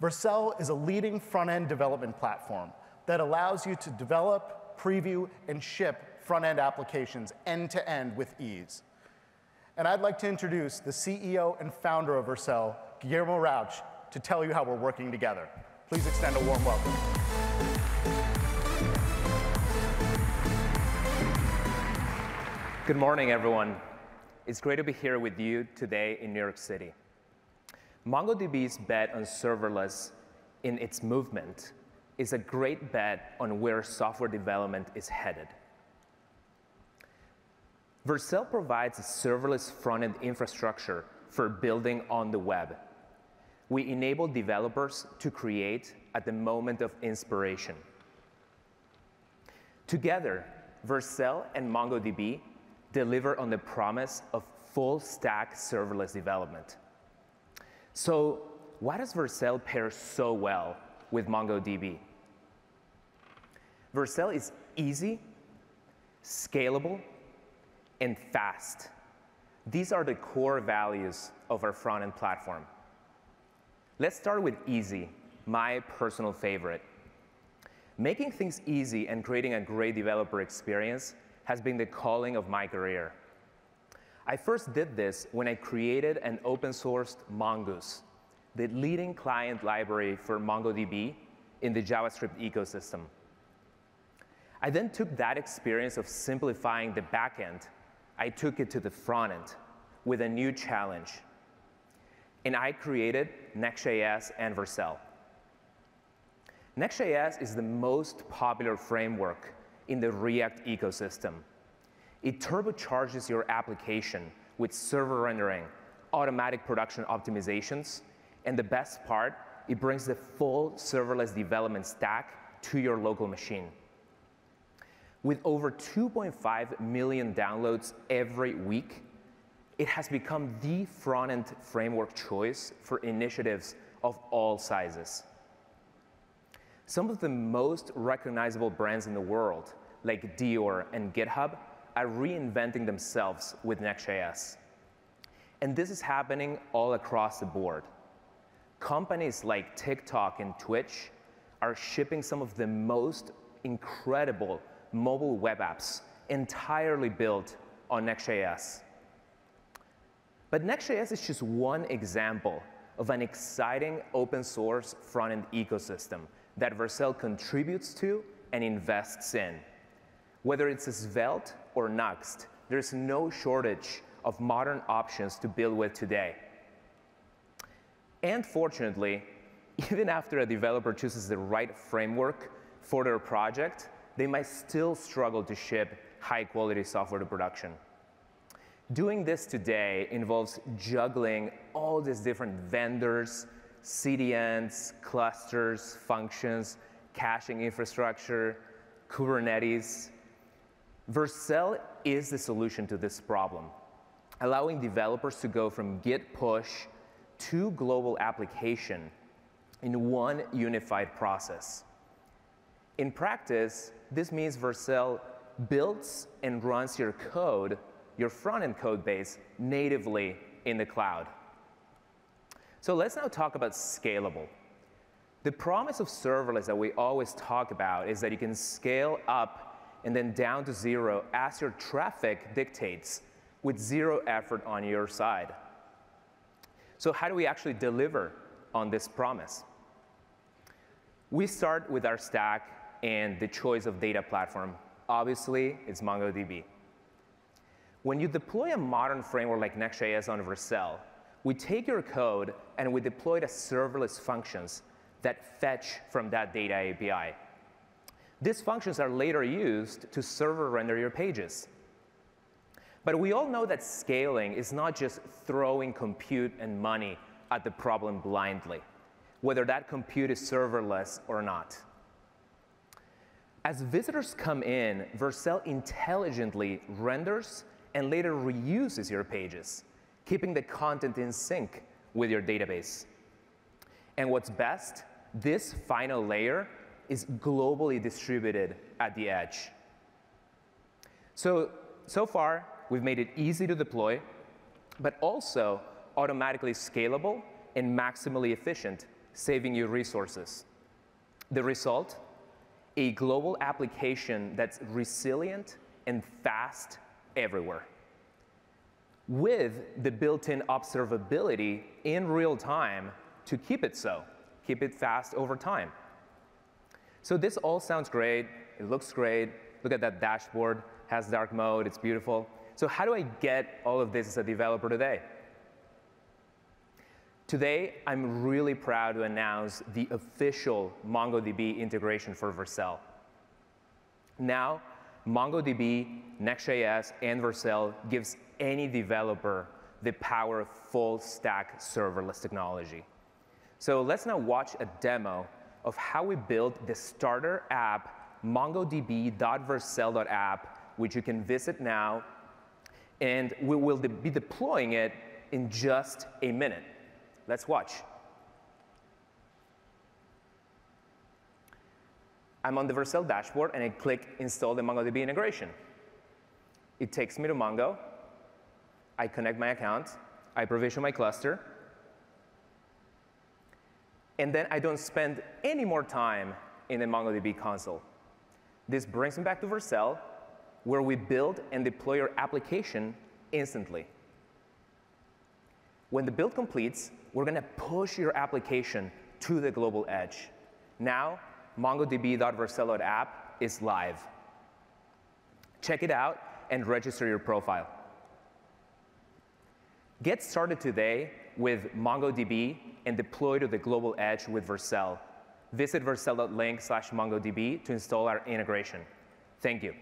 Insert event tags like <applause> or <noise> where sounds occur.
Vercel is a leading front-end development platform that allows you to develop, preview, and ship front-end applications end-to-end with ease. And I'd like to introduce the CEO and founder of Vercel, Guillermo Rauch, to tell you how we're working together. Please extend a warm welcome. Good morning, everyone. It's great to be here with you today in New York City. MongoDB's bet on serverless in its movement is a great bet on where software development is headed. Vercel provides a serverless front-end infrastructure for building on the web. We enable developers to create at the moment of inspiration. Together, Vercel and MongoDB deliver on the promise of full-stack serverless development. So why does Vercel pair so well with MongoDB? Vercel is easy, scalable, and fast. These are the core values of our front-end platform. Let's start with easy, my personal favorite. Making things easy and creating a great developer experience has been the calling of my career. I first did this when I created an open-sourced Mongoose, the leading client library for MongoDB in the JavaScript ecosystem. I then took that experience of simplifying the backend, I took it to the front end with a new challenge. And I created Next.js and Vercel. Next.js is the most popular framework in the React ecosystem. It turbocharges your application with server rendering, automatic production optimizations, and the best part, it brings the full serverless development stack to your local machine. With over 2.5 million downloads every week, it has become the front-end framework choice for initiatives of all sizes. Some of the most recognizable brands in the world, like Dior and GitHub, are reinventing themselves with Next.js. And this is happening all across the board. Companies like TikTok and Twitch are shipping some of the most incredible mobile web apps entirely built on Next.js. But Next.js is just one example of an exciting open source front-end ecosystem that Vercel contributes to and invests in. Whether it's Svelte or Nuxt, there's no shortage of modern options to build with today. And fortunately, <laughs> even after a developer chooses the right framework for their project, they might still struggle to ship high-quality software to production. Doing this today involves juggling all these different vendors, CDNs, clusters, functions, caching infrastructure, Kubernetes. Vercel is the solution to this problem, allowing developers to go from Git push to global application in one unified process. In practice, this means Vercel builds and runs your code, your front-end code base, natively in the cloud. So let's now talk about scalable. The promise of serverless that we always talk about is that you can scale up and then down to zero as your traffic dictates with zero effort on your side. So how do we actually deliver on this promise? We start with our stack and the choice of data platform. Obviously, it's MongoDB. When you deploy a modern framework like Next.js on Vercel, we take your code and we deploy the serverless functions that fetch from that data API. These functions are later used to server render your pages. But we all know that scaling is not just throwing compute and money at the problem blindly, whether that compute is serverless or not. As visitors come in, Vercel intelligently renders and later reuses your pages, keeping the content in sync with your database. And what's best, this final layer is globally distributed at the edge. So, so far, we've made it easy to deploy, but also automatically scalable and maximally efficient saving you resources. The result? A global application that's resilient and fast everywhere. With the built-in observability in real time to keep it so, keep it fast over time. So this all sounds great, it looks great, look at that dashboard, has dark mode, it's beautiful. So how do I get all of this as a developer today? Today, I'm really proud to announce the official MongoDB integration for Vercel. Now, MongoDB, Next.js, and Vercel gives any developer the power of full stack serverless technology. So let's now watch a demo of how we built the starter app mongodb.vercel.app, which you can visit now, and we will de be deploying it in just a minute. Let's watch. I'm on the Vercel dashboard and I click install the MongoDB integration. It takes me to Mongo. I connect my account. I provision my cluster. And then I don't spend any more time in the MongoDB console. This brings me back to Vercel, where we build and deploy your application instantly. When the build completes, we're going to push your application to the global edge. Now, mongodb.vercel.app is live. Check it out and register your profile. Get started today with MongoDB and deploy to the global edge with Vercel. Visit vercel.link slash MongoDB to install our integration. Thank you.